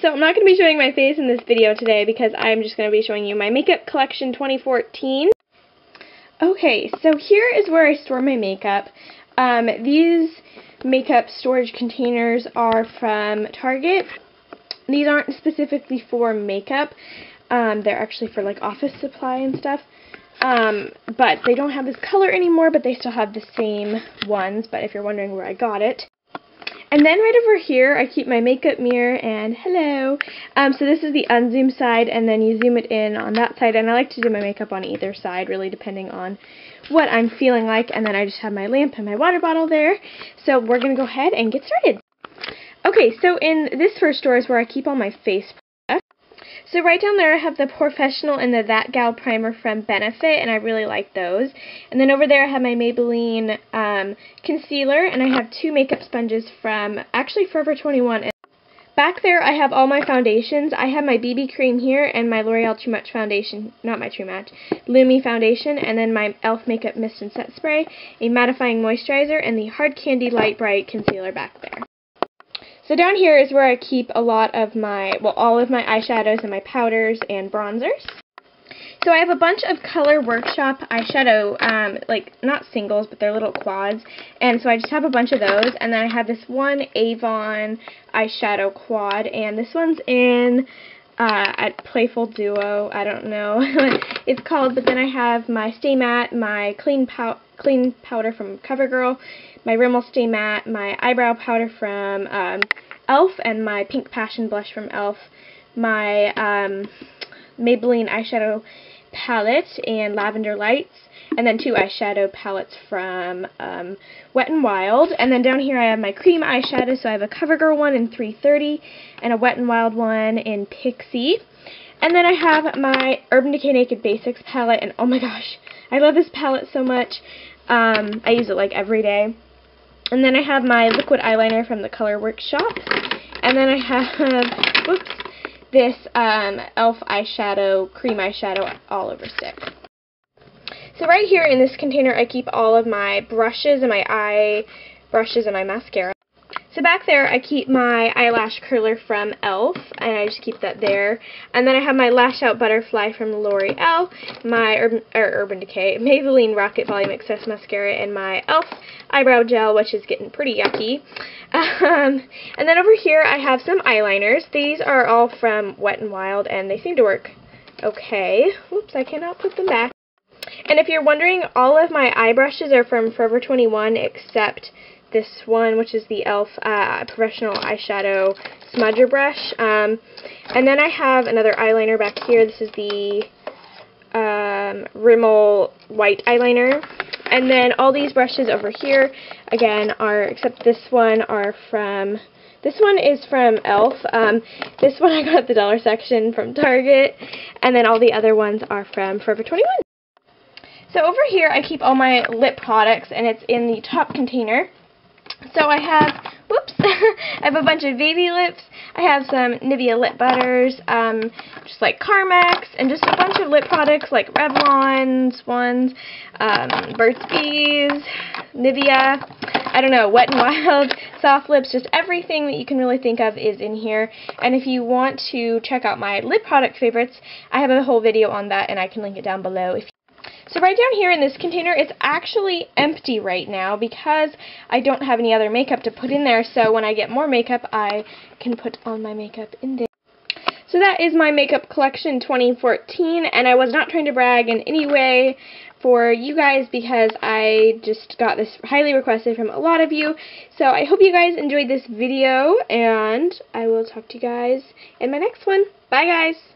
so I'm not going to be showing my face in this video today because I'm just going to be showing you my makeup collection 2014. Okay, so here is where I store my makeup. Um, these makeup storage containers are from Target. These aren't specifically for makeup. Um, they're actually for like office supply and stuff. Um, but they don't have this color anymore, but they still have the same ones. But if you're wondering where I got it, and then right over here, I keep my makeup mirror, and hello. Um, so this is the unzoom side, and then you zoom it in on that side, and I like to do my makeup on either side, really depending on what I'm feeling like, and then I just have my lamp and my water bottle there. So we're going to go ahead and get started. Okay, so in this first drawer is where I keep all my face so right down there I have the POREfessional and the That Gal Primer from Benefit, and I really like those. And then over there I have my Maybelline um, concealer, and I have two makeup sponges from, actually Forever 21. Back there I have all my foundations. I have my BB cream here and my L'Oreal True Match foundation, not my True Match, Lumi foundation, and then my e.l.f. Makeup Mist and Set Spray, a mattifying moisturizer, and the Hard Candy Light Bright concealer back there. So down here is where I keep a lot of my, well, all of my eyeshadows and my powders and bronzers. So I have a bunch of Color Workshop eyeshadow, um, like, not singles, but they're little quads. And so I just have a bunch of those. And then I have this one Avon eyeshadow quad. And this one's in uh, at Playful Duo. I don't know what it's called. But then I have my Stay Matte, my Clean, pow clean Powder from CoverGirl, my Rimmel Stay Matte, my eyebrow powder from um, e.l.f., and my Pink Passion blush from e.l.f., my um, Maybelline eyeshadow palette and Lavender Lights, and then two eyeshadow palettes from um, Wet n Wild. And then down here I have my cream eyeshadow, so I have a CoverGirl one in 330 and a Wet n Wild one in Pixie. And then I have my Urban Decay Naked Basics palette, and oh my gosh, I love this palette so much. Um, I use it like every day. And then I have my liquid eyeliner from the Color Workshop. And then I have, whoops, this um, e.l.f. eyeshadow, cream eyeshadow all over stick. So right here in this container I keep all of my brushes and my eye brushes and my mascara. So back there, I keep my eyelash curler from e.l.f., and I just keep that there. And then I have my Lash Out Butterfly from L'Oreal, my Urban, Urban Decay, Maybelline Rocket Volume Excess Mascara, and my e.l.f. Eyebrow Gel, which is getting pretty yucky. Um, and then over here, I have some eyeliners. These are all from Wet n Wild, and they seem to work okay. Whoops, I cannot put them back. And if you're wondering, all of my eye brushes are from Forever 21 except this one, which is the e.l.f. Uh, Professional Eyeshadow Smudger Brush. Um, and then I have another eyeliner back here. This is the um, Rimmel White Eyeliner. And then all these brushes over here, again, are, except this one, are from... This one is from e.l.f. Um, this one I got at the dollar section from Target. And then all the other ones are from Forever 21. So over here I keep all my lip products and it's in the top container. So I have, whoops, I have a bunch of baby lips. I have some Nivea lip butters, um, just like Carmex, and just a bunch of lip products like Revlon's ones, um, Burt's Bees, Nivea, I don't know, Wet n Wild, Soft Lips, just everything that you can really think of is in here. And if you want to check out my lip product favorites, I have a whole video on that, and I can link it down below if so right down here in this container, it's actually empty right now because I don't have any other makeup to put in there. So when I get more makeup, I can put on my makeup in there. So that is my makeup collection 2014, and I was not trying to brag in any way for you guys because I just got this highly requested from a lot of you. So I hope you guys enjoyed this video, and I will talk to you guys in my next one. Bye, guys!